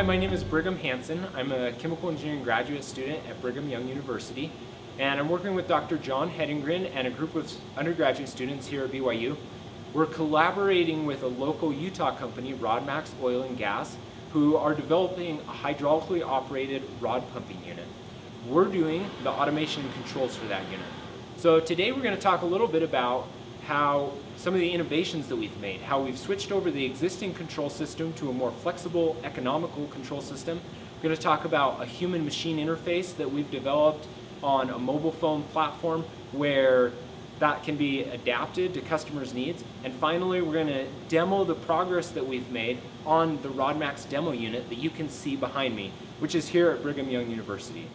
Hi, my name is Brigham Hansen. I'm a chemical engineering graduate student at Brigham Young University, and I'm working with Dr. John Hedengren and a group of undergraduate students here at BYU. We're collaborating with a local Utah company, Rodmax Oil and Gas, who are developing a hydraulically operated rod pumping unit. We're doing the automation and controls for that unit. So today we're going to talk a little bit about how some of the innovations that we've made, how we've switched over the existing control system to a more flexible, economical control system. We're going to talk about a human-machine interface that we've developed on a mobile phone platform where that can be adapted to customers' needs. And finally, we're going to demo the progress that we've made on the RodMax demo unit that you can see behind me, which is here at Brigham Young University.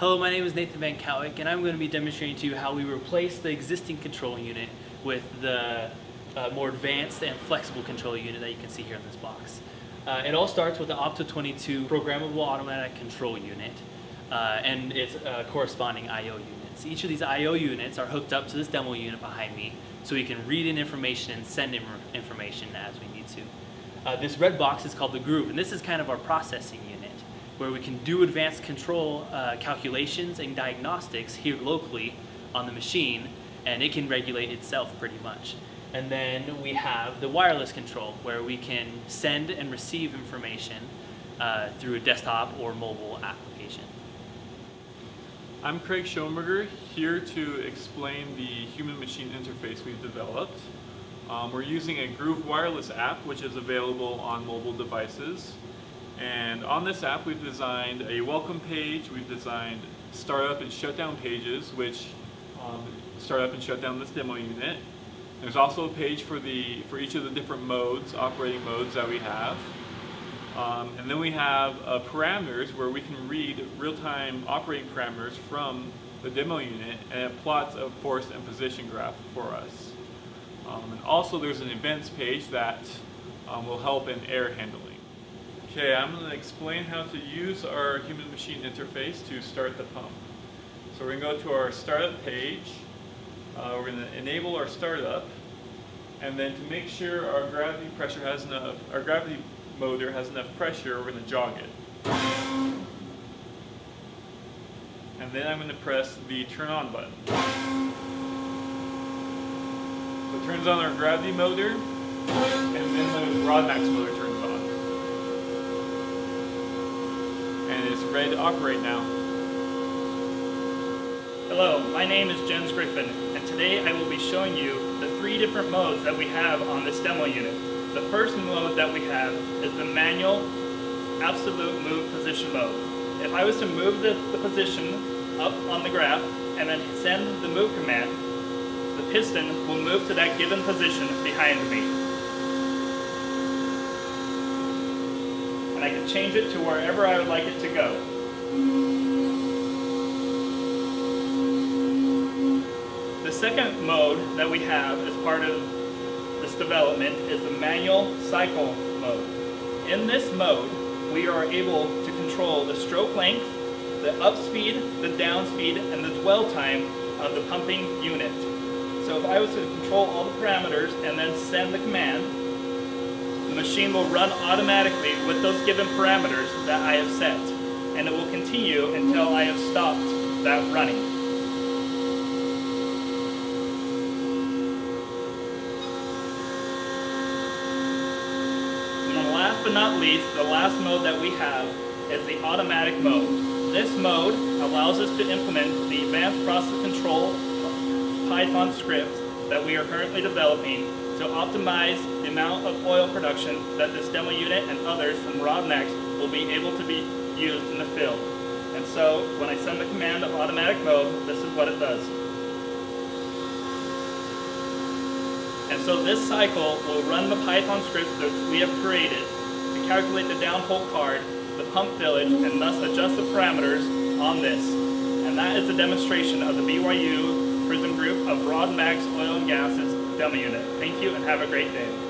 Hello, my name is Nathan Van Cowick, and I'm going to be demonstrating to you how we replace the existing control unit with the uh, more advanced and flexible control unit that you can see here in this box. Uh, it all starts with the Opto22 programmable automatic control unit uh, and its uh, corresponding I.O. units. Each of these I.O. units are hooked up to this demo unit behind me so we can read in information and send in information as we need to. Uh, this red box is called the Groov, and this is kind of our processing unit where we can do advanced control uh, calculations and diagnostics here locally on the machine, and it can regulate itself pretty much. And then we have the wireless control, where we can send and receive information uh, through a desktop or mobile application. I'm Craig Schoenberger, here to explain the human-machine interface we've developed. Um, we're using a Groov Wireless app, which is available on mobile devices. And on this app, we've designed a welcome page, we've designed startup and shutdown pages, which um, start up and shut down this demo unit. There's also a page for, the, for each of the different modes, operating modes that we have. Um, and then we have uh, parameters where we can read real-time operating parameters from the demo unit and it plots a force and position graph for us. Um, and also there's an events page that um, will help in error handling. Okay, I'm going to explain how to use our human-machine interface to start the pump. So we're going to go to our startup page. Uh, we're going to enable our startup. And then to make sure our gravity pressure has enough, our gravity motor has enough pressure, we're going to jog it. And then I'm going to press the turn on button. So it turns on our gravity motor, and then the RodMax motor turns and it's ready to operate now. Hello, my name is Jens Griffin, and today I will be showing you the three different modes that we have on this demo unit. The first mode that we have is the manual absolute move position mode. If I was to move the, the position up on the graph and then send the move command, the piston will move to that given position behind me. And I can change it to wherever I would like it to go. The second mode that we have as part of this development is the manual cycle mode. In this mode, we are able to control the stroke length, the up speed, the down speed, and the dwell time of the pumping unit. So if I was to control all the parameters and then send the command, the machine will run automatically with those given parameters that I have set, and it will continue until I have stopped that running. And last but not least, the last mode that we have is the automatic mode. This mode allows us to implement the advanced process control Python script that we are currently developing to optimize amount of oil production that this demo unit and others from RodMax will be able to be used in the field. And so when I send the command of automatic mode, this is what it does. And so this cycle will run the Python script that we have created to calculate the downhole card, the pump fillage, and thus adjust the parameters on this. And that is a demonstration of the BYU Prism Group of RodMax Oil and Gases demo unit. Thank you and have a great day.